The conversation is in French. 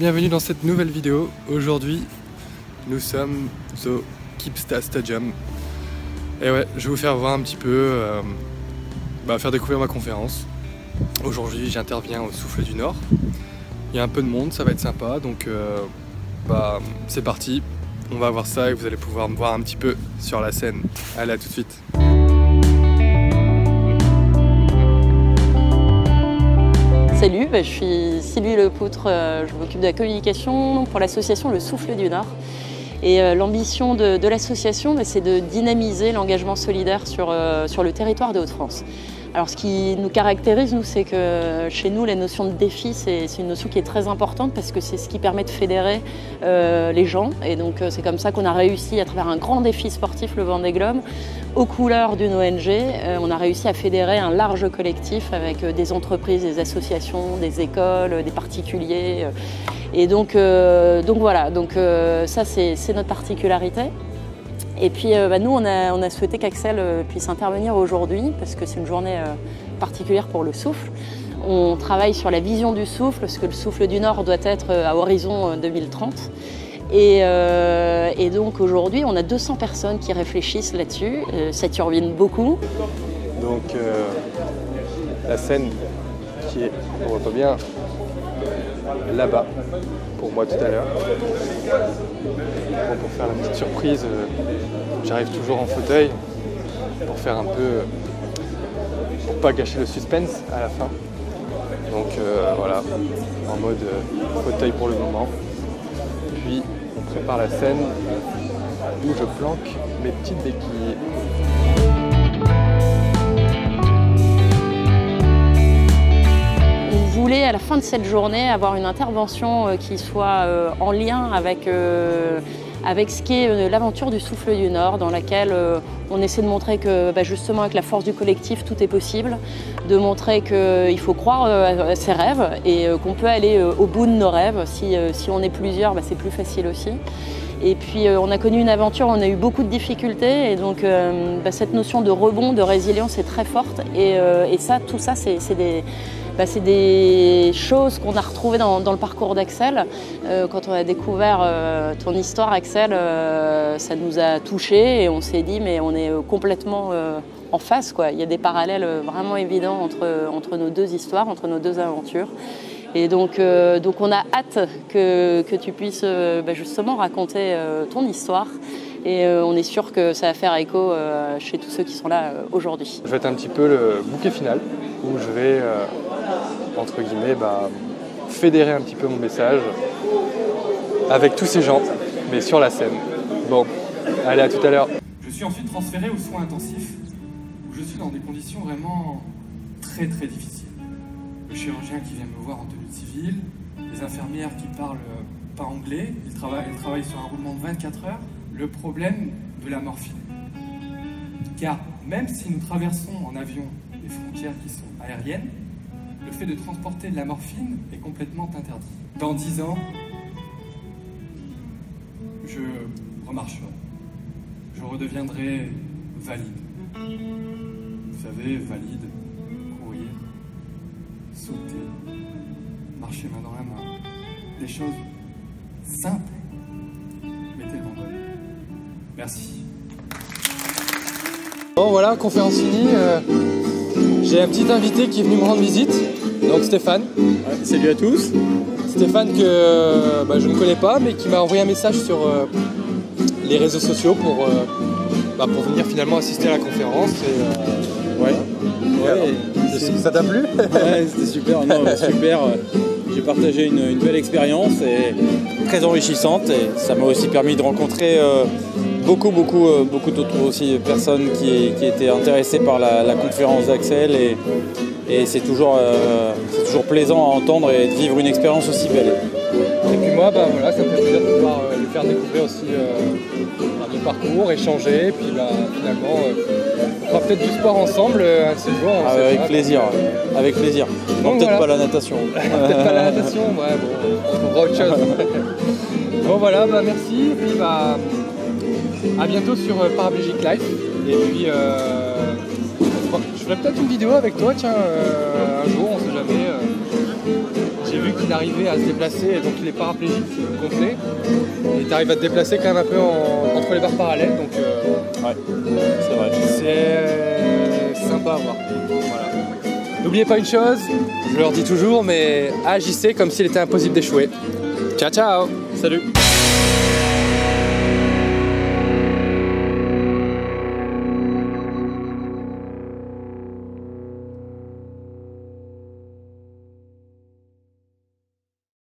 Bienvenue dans cette nouvelle vidéo. Aujourd'hui, nous sommes au Kipsta Stadium. Et ouais, je vais vous faire voir un petit peu, euh, bah, faire découvrir ma conférence. Aujourd'hui, j'interviens au Souffle du Nord. Il y a un peu de monde, ça va être sympa, donc euh, bah, c'est parti. On va voir ça et vous allez pouvoir me voir un petit peu sur la scène. Allez, à tout de suite. Salut, bah, je suis Sylvie Lepoutre, euh, je m'occupe de la communication pour l'association Le Souffle du Nord. Et euh, l'ambition de, l'association, bah, c'est de dynamiser l'engagement solidaire sur, euh, sur le territoire de Haute-France. Alors ce qui nous caractérise, nous, c'est que chez nous, la notion de défi, c'est une notion qui est très importante parce que c'est ce qui permet de fédérer euh, les gens. Et donc euh, c'est comme ça qu'on a réussi, à travers un grand défi sportif, le Vendée Globe, aux couleurs d'une ONG, euh, on a réussi à fédérer un large collectif avec des entreprises, des associations, des écoles, des particuliers. Et donc, voilà, ça c'est notre particularité. Et puis euh, bah, nous, on a, souhaité qu'Axel euh, puisse intervenir aujourd'hui parce que c'est une journée euh, particulière pour le souffle. On travaille sur la vision du souffle, parce que le souffle du Nord doit être à horizon 2030. Et, donc aujourd'hui, on a 200 personnes qui réfléchissent là-dessus. ça turbine beaucoup. Donc la scène qui est, on voit bien, là-bas pour moi tout à l'heure. Pour faire la petite surprise, euh, j'arrive toujours en fauteuil pour faire un peu. pour pas gâcher le suspense à la fin. Donc euh, voilà, en mode euh, fauteuil pour le moment. Puis on prépare la scène où je planque mes petites béquilles. à la fin de cette journée avoir une intervention qui soit en lien avec, avec ce qu'est l'aventure du souffle du Nord, dans laquelle on essaie de montrer que bah, justement avec la force du collectif, tout est possible, de montrer qu'il faut croire à ses rêves et qu'on peut aller au bout de nos rêves. Si, si on est plusieurs, bah, c'est plus facile aussi. Et puis on a connu une aventure, on a eu beaucoup de difficultés et donc bah, cette notion de rebond, de résilience est très forte et ça, tout ça, c'est des bah, c'est des choses qu'on a retrouvées dans, le parcours d'Axel. Euh, quand on a découvert euh, ton histoire, Axel, euh, ça nous a touchés et on s'est dit, mais on est complètement en face. Il y a des parallèles vraiment évidents entre, nos deux histoires, entre nos deux aventures. Et donc, donc on a hâte que, que tu puisses bah, justement raconter ton histoire. Et on est sûr que ça va faire écho chez tous ceux qui sont là aujourd'hui. Je vais être un petit peu le bouquet final où je vais entre guillemets, bah, fédérer un petit peu mon message avec tous ces gens, mais sur la scène. Bon, allez, à tout à l'heure. Je suis ensuite transféré aux soins intensifs, où je suis dans des conditions vraiment très très difficiles. Le chirurgien qui vient me voir en tenue civile, les infirmières qui parlent pas anglais, ils travaillent, travaillent sur un roulement de 24 heures. Le problème de la morphine. Car même si nous traversons en avion les frontières qui sont aériennes, le fait de transporter de la morphine est complètement interdit. Dans dix ans, je remarcherai. Je redeviendrai valide. Vous savez, valide, courir, sauter, marcher main dans la main. Des choses simples, mais tellement bonnes. Merci. Bon voilà, conférence finie. Euh, j'ai un petit invité qui est venu me rendre visite, donc Stéphane. salut à tous. Stéphane que bah, je ne connais pas, mais qui m'a envoyé un message sur euh, les réseaux sociaux pour, euh, bah, pour venir finalement assister à la conférence. Et, euh, ouais. ça t'a plu? Ouais, c'était super. super. J'ai partagé une, belle expérience et très enrichissante et ça m'a aussi permis de rencontrer beaucoup, beaucoup, euh, beaucoup d'autres aussi personnes qui, étaient intéressées par la, conférence d'Axel et, c'est toujours, euh, toujours plaisant à entendre et de vivre une expérience aussi belle. Et puis moi, bah, voilà, ça me fait plaisir de pouvoir euh, lui faire découvrir aussi mon parcours, échanger, et puis bah, finalement, on fera peut-être du sport ensemble un de ces jours. Ah, avec plaisir, avec plaisir. peut-être pas la natation. peut-être pas la natation, ouais, bon, on trouvera autre chose. bon voilà, bah, merci, et puis bah, à bientôt sur euh, Paraplégique Life. Et puis, euh, je ferai peut-être une vidéo avec toi, tiens, euh, un jour, on sait jamais. J'ai vu qu'il arrivait à se déplacer, donc il est paraplégique complet, et tu arrives à te déplacer quand même un peu entre les barres parallèles, donc ouais, c'est vrai. C'est sympa à voir. N'oubliez pas une chose, je leur dis toujours, mais agissez comme s'il était impossible d'échouer. Ciao ciao Salut